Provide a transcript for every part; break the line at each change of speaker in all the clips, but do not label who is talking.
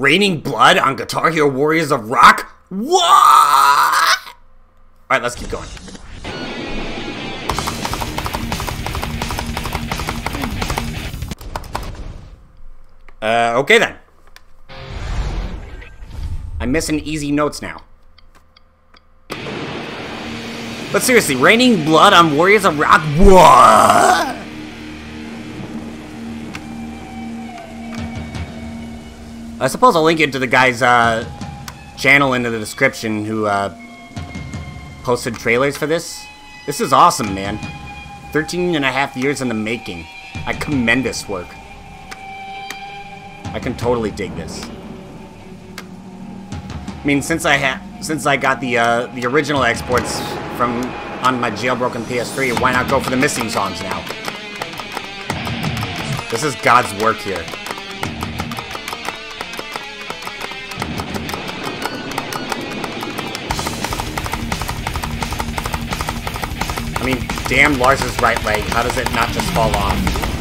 Raining blood on Guitar Hero Warriors of Rock? What? Alright, let's keep going. Uh, okay then. I'm missing easy notes now. But seriously, raining blood on Warriors of Rock? What? I suppose I'll link it to the guy's uh, channel in the description who uh, posted trailers for this. This is awesome, man. 13 and a half years in the making. I commend this work. I can totally dig this. I mean, since I ha since I got the uh, the original exports from on my jailbroken PS3, why not go for the missing songs now? This is God's work here. I mean, damn Lars's right leg. How does it not just fall off?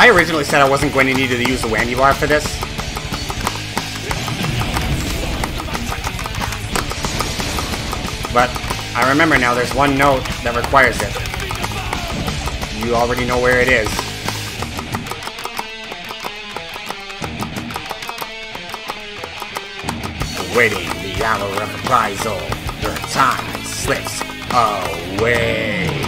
I originally said I wasn't going to need to use the whammy bar for this. But I remember now there's one note that requires it. You already know where it is. Waiting the hour of reprisal, your time slips away.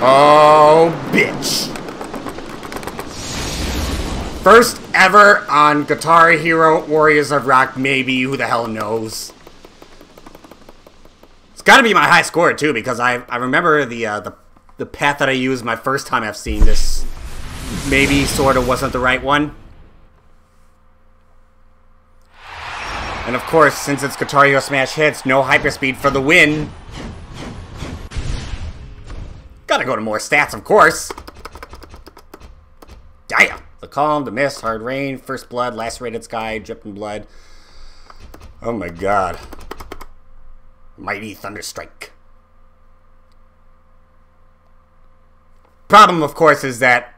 Oh, bitch. First ever on Guitar Hero Warriors of Rock, maybe. Who the hell knows? It's got to be my high score, too, because I, I remember the, uh, the, the path that I used my first time I've seen this maybe sort of wasn't the right one. And of course, since it's Guitar Hero Smash Hits, no hyperspeed for the win. Gotta go to more stats, of course. Damn! The calm, the mist, hard rain, first blood, lacerated sky, dripping blood. Oh my god. Mighty Thunderstrike. Problem, of course, is that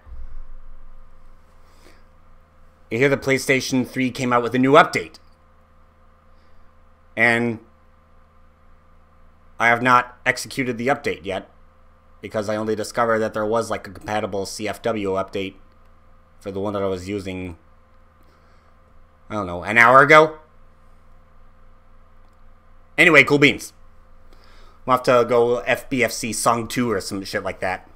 you hear the PlayStation 3 came out with a new update. And I have not executed the update yet because I only discovered that there was like a compatible CFW update for the one that I was using, I don't know, an hour ago. Anyway, cool beans. We'll have to go FBFC Song 2 or some shit like that.